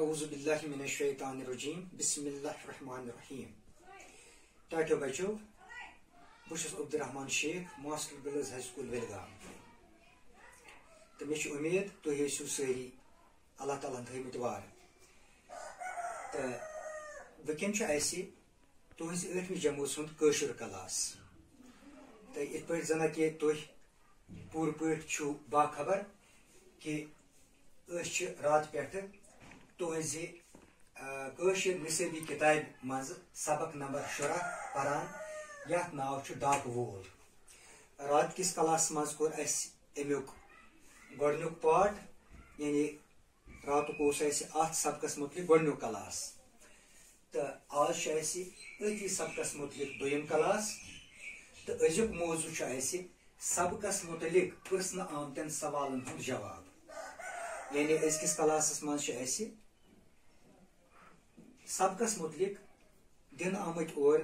اعوذ باللہ من الشیطان الرجیم بسم اللہ الرحمن الرحیم ٹاٹو بچو بس عبد الرحمان شیخ ماسٹر بلز ہائی سکول ولگام تو مے امید تھی ٲسِو سٲری اللہ تعالیٰ تھٲیمٕتۍ وار تو وٕنکٮ۪ن اَسہِ تُہٕنٛزِ ٲٹھمہِ جمٲژ ہُنٛد کٲشُر کلاس تو یِتھ پٲٹھۍ زَنہ کہِ تُہۍ پوٗرٕ پٲٹھۍ چھُو باخبر کہِ أسۍ چھِ راتہٕ پٮ۪ٹھٕ تُہٕنٛزِ کٲشِر نصٲبی کِتابہِ منٛزٕ سبق نمبر شُراہ پران یتھ ناو چھُ ڈاکہٕ وول رات کِس کلاسس منٛز کوٚر اَسہِ امیُک گۄڈنیُک پاٹ یعنی راتُک اوس اَسہِ اَتھ سبقس متعلق گۄڈنیُک کلاس. تہٕ آز چھُ اَسہِ أتھی سبقس متعلق دوٚیِم کلاس. تہٕ أزیُک موضوع چھُ اَسہِ سبقس متعلق پرژھنہٕ آمتٮ۪ن سوالن ہُنٛد جواب. یعنی أزکِس کلاسس منٛز چھُ اَسہِ سبقس متعلق دن آمت اور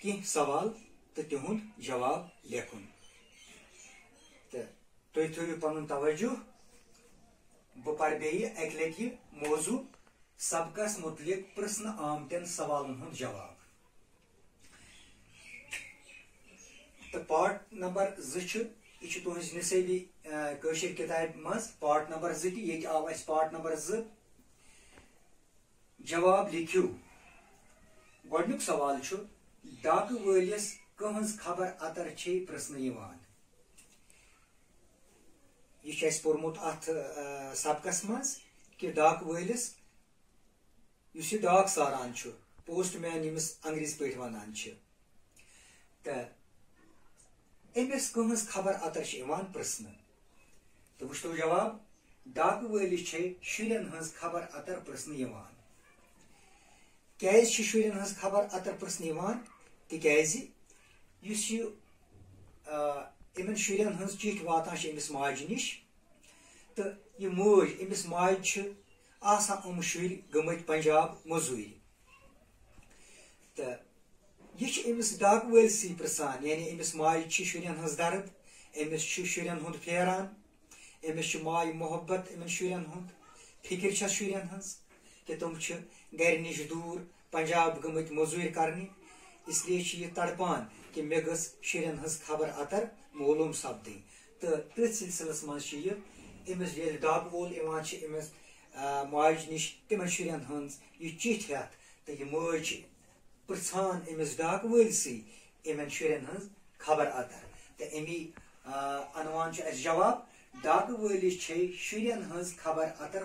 کی سوال تو تہد جواب لکھن تو تھی تھو پن توجہ۔ بہ پہ بی اک لٹ موضوع سبقس متعلق پرسن آمتن سوالن ہند جواب۔ تو پارٹ نمبر زھ یہ تہذ نصابی کتاب مز پارٹ نمبر زی یہ آو اس پارٹ نمبر زٕ۔ جواب لکھو گۄڈنیُک سوال چھُ، ڈاکہٕ وٲلِس کٕہٕنٛز خبر اتر چھے پرژھنہٕ یِوان؟ یہِ چھُ اَسہِ پوٚرمُت اَتھ سبقس منٛز کہِ ڈاکہٕ وٲلِس یُس یہِ ڈاک ساران چھُ، پوسٹ مین ییٚمِس انگریزی پٲٹھۍ ونان چھِ۔ تہٕ أمِس کٕہٕنٛز خبر اتر چھِ یِوان پرژھنہٕ۔ تہٕ وٕچھتو جواب، ڈاکہٕ وٲلِس چھے شُرٮ۪ن ہٕنٛز خبر اتر پرژھنہٕ یِوان۔ کیازِ چھِ شُرٮ۪ن ہٕنٛز خبر اتر پرژھنہٕ یِوان تِکیازِ یُس یہِ یِمن شُرٮ۪ن ہٕنٛز چِٹھۍ واتان چھِ أمِس ماجہِ نِش تہٕ یہِ موج أمِس ماجہِ چھِ آسان یِم شُرۍ گٔمٕتۍ پنجاب موٚزوٗرِ تہٕ یہِ چھِ أمِس ڈاکہٕ وٲلسٕے پرژھان یعنی أمِس ماجہِ چھِ شُرٮ۪ن ہٕنٛز درد أمِس چھُ شُرٮ۪ن ہُنٛد پھیران أمِس چھُ ماے محبت یِمن شُرٮ۪ن ہُنٛد فِکر چھس شُرٮ۪ن ہٕنٛز کہ تم نش دور پنجاب گمت موزور کرنے اس لیے یہ تڑپان کہ مے گھس شرین ہز خبر اتر معلوم سپدن تو تھی سلسلس مز امس یل ڈب وول امس ماج نش تم شرین ہز یہ چٹھ ہتھ تو یہ ماج پرچان امس ڈاک ولسی ان شرین ہز خبر اتر۔ تو امی عنوان اس جواب، ڈاک ولس شرین ہز خبر اتر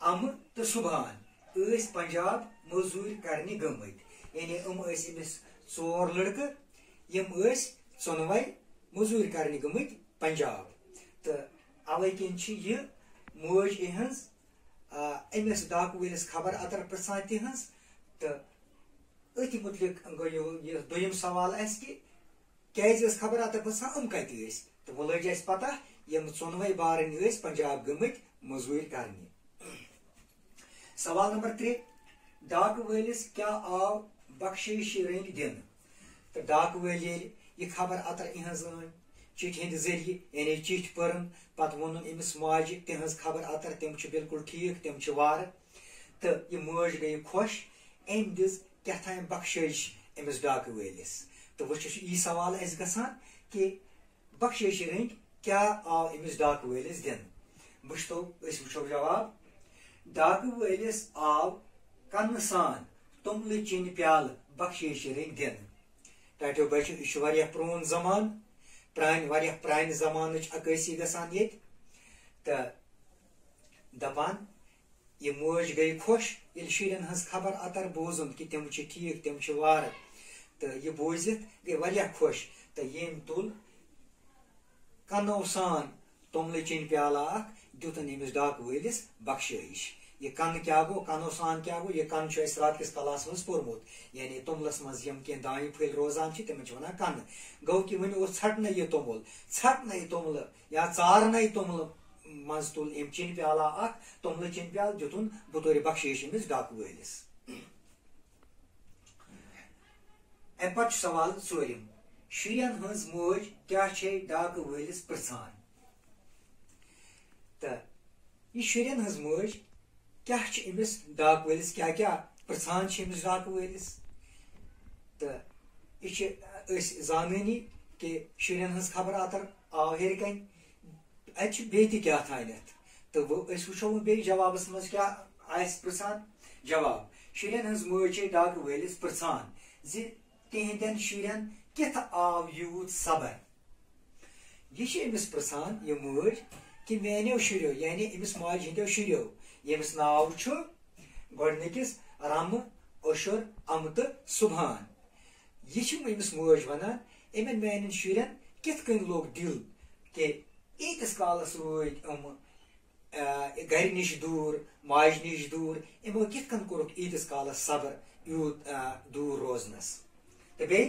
تہٕ تو صبحان اس پنجاب مزور کرنے گمت یعنی ام اس امس ژور لڑکہ، یم اس ژونوے مزور کرنے گمت پنجاب۔ تو اوے کن یہ موج اہنز امس ڈاک ولس خبر اتر پرسان تہذ تو اتھ متعلق گو دویم سوال اس کہ کیازِ خبر اتر پرسان ام کتہِ ٲسۍ؟ تہٕ وۄنۍ پتہ یِم ژۄنوَے بارٕنۍ ٲسۍ پنجاب گٔمٕتۍ مٔزوٗرۍ کرنہِ۔ سوال نمبر ترے ڈاک ولس کیا آو بخشش رنگ دن تو ڈاک ول یہ خبر اتر اہز ان چٹھ ہند ذریعہ یعنی چٹھ پرن پتہ ون امس ماجہ تہذ خبر اتر تم بالکل ٹھیک تم وار تو یہ ماج گئی خوش ام دز کتان بخشش امس ڈاک ولس تو وہ یہ سوال اس گسان کہ بخشش رنگ کیا آو امس ڈاک ولس دن بچتو اس وچو جواب ڈاکہ ولس آو کن سان تومل چین پیال بخشیش رنگ دن ٹاٹو بچ یہ پرون زمان پران واریاہ پران زمان عکاسی گسان یت تو دپان یہ موج گئی خوش یل شرین ہز خبر اتر بوزن کہ تم ٹھیک تم وار تو یہ بوزت گئی واریاہ خوش تو یم تل کنو سان تومل چین پیالہ اخ دیتن امس ڈاک ولس بخشائش یہ کن کیا گو کنو سان کیا گو یہ کن اس رات کس کلاس مز پورمت یعنی توملس مز یم کی دائیں پھل روزان تم ونان کن گو کہ ون ژھٹن یہ تومل ژھٹن یہ تومل یا ژارن یہ تومل مز تل ام چن پیالہ اخ تومل چن پیال دتن بطور بخشیش امس ڈاک ولس ام پتہ سوال ژورم شرین ہز موج کیا ڈاک ولس پرسان تو یہ شرین ہز موج کیا امس ڈاک ولس کیا کیا پرسان امس ڈاک ولس تو یہ زانانی کہ شرین ہز خبر اتر آو ہر کن ات بیت کیا تھانت تو وچو بی جوابس مز کیا آس پرسان؟ جواب شرین ہز موج ڈاک ولس پرسان۔ زی تہندین شرین کت آو یوت صبر؟ یہ امس پرسان یہ موج کہ میانو شریو یعنی امس ماج ہندو شریو یمس ناو گۄڈنِکِس رم اشر ام تو صبحان یہ امس موج ونان امن میان شرین کت کن لوگ دل کہ ایتس کالس روید ام گر نش دور ماج نش دور امو کت کن کورک ایتس کالس صبر یوت دور روزنس تو بی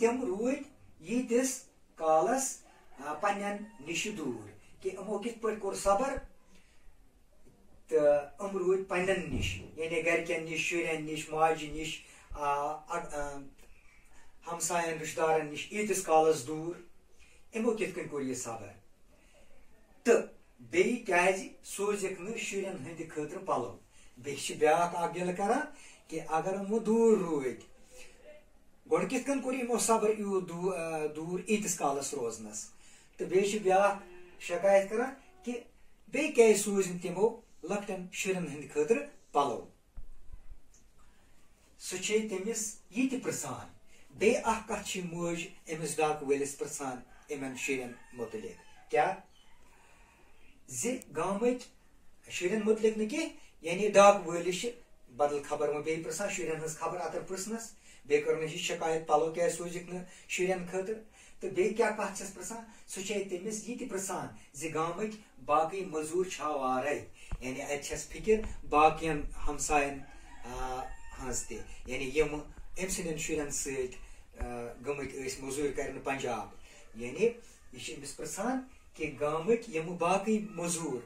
تم روید یتس کالس پنن نش دور کہ امو کت پہ کور صبر تو ام رود پنن نش یعنی گرکن نش شرین نش، ماجہ نش ہمسائن رشتہ دارن نش ایتس کالس دور امو کت کن کور یہ صبر؟ تو بیٚیہِ کیازِ سوزکھ نہٕ شُرٮ۪ن ہٕنٛدِ خٲطرٕ پلو؟ بیٚیہِ چھِ بیاکھ اکھ دِل کہِ اگر یِمو دوٗر روٗدۍ، گۄڈٕ کِتھ کٔنۍ کوٚر یِمو صبر یوٗت دوٗر ایٖتِس کالس روزنس؟ تہٕ بیٚیہِ چھِ شکایت کران کہِ بیٚیہِ کیازِ سوٗزۍ نہٕ تِمو لۄکٹٮ۪ن شُرٮ۪ن ہٕنٛدِ خٲطرٕ پلو سُہ چھے تٔمِس یہِ تہِ پرژھان بیٚیہِ اکھ کتھ چھِ موج أمِس ڈاکہٕ وٲلِس پرژھان یِمن شُرٮ۪ن مُتعلق کیٛاہ زِ گامٕکۍ شُرٮ۪ن مُتعلق نہٕ کینٛہہ یعنی ڈاکہٕ وٲلِس چھِ بدل خبر وۄنۍ بیٚیہِ پرژھان شُرٮ۪ن ہٕنٛز خبر اتر پرژھنس بیٚیہِ کٔرمٕژ یہِ شکایت پلو کیٛازِ سوٗزِکھ نہٕ شُرٮ۪ن خٲطرٕ تو بیٚیہِ کیٛاہ کتھ چھس پرژھان سُہ چھے تٔمِس یہِ تہِ پرژھان زِ گامٕکۍ باقٕے مٔزوٗر چھا وارے یعنی اتہِ چھس فکر باقین ہمساین ہنٛز تہِ یعنی یِم أمۍ سٕنٛدٮ۪ن شُرٮ۪ن سۭتۍ گٔمٕتۍ ٲسۍ موٚزوٗرۍ کرنہِ پنجاب۔ یعنی یہِ چھِ أمِس پرژھان کہِ گامٕکۍ یِم باقٕے موٚزوٗر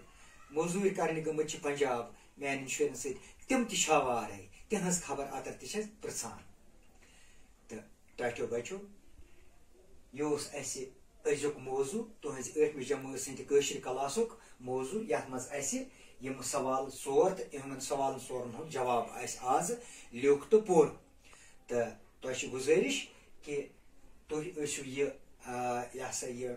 موٚزوٗرۍ کرنہِ گٔمٕتۍ چھِ پنجاب میانٮ۪ن شُرٮ۪ن سۭتۍ تِم تہِ چھا وارے تِہنٛز خبر اتر تہِ چھس پرژھان تہٕ ٹاٹھیو بچو۔ یہ اسہ أزیُک موضوع تُہنٛزِ ٲٹھمہِ جمٲژ ہٕنٛدِ کٲشِر کلاسُک موضوع یتھ منٛز اسہِ یِم سوال ژور تہٕ یِمن سوالن ژورن ہُنٛد جواب آسہِ آز لیوٚکھ تہٕ پوٚر تہٕ تۄہہِ چھِ گُزٲرِش کہِ تُہۍ ٲسِو یہِ یہِ ہسا یہِ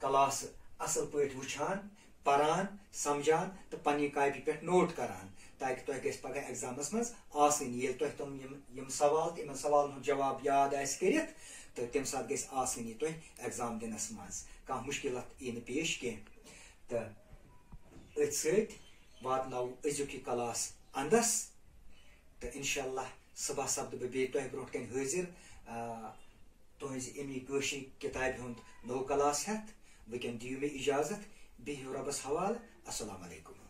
کلاس اصل پٲٹھۍ وٕچھان پران سمجھان تہٕ پننہِ کاپی پٮ۪ٹھ نوٹ کران تاکہِ تۄہہِ گژھِ پگاہ ایگزامس منٛز آسٲنی ییٚلہِ تۄہہِ تِم یِم یِم سوال تہٕ یِمن سوالن ہُنٛد جواب یاد آسہِ کٔرِتھ تو تمہ سات گژھِ آسٲنی تۄہہِ ایگزام دِنس منٛز۔ کانٛہہ مُشکلات یی نہٕ پیش کینٛہہ۔ تہٕ أتھۍ سۭتۍ واتناوو أزیُک یہِ کلاس انٛدس۔ تہٕ انشاء اللہ صبح سپدٕ بہٕ بیٚیہِ تۄہہِ برونٛٹھ کَنہِ حٲضِر تُہنٛزِ امی کٲشِر کِتابہِ ہُنٛد نوٚو کلاس ہٮ۪تھ وٕنکٮ۪ن دِیِو مےٚ اِجازت، بِہِو رۄبس حوالہٕ۔ السلام علیکُم۔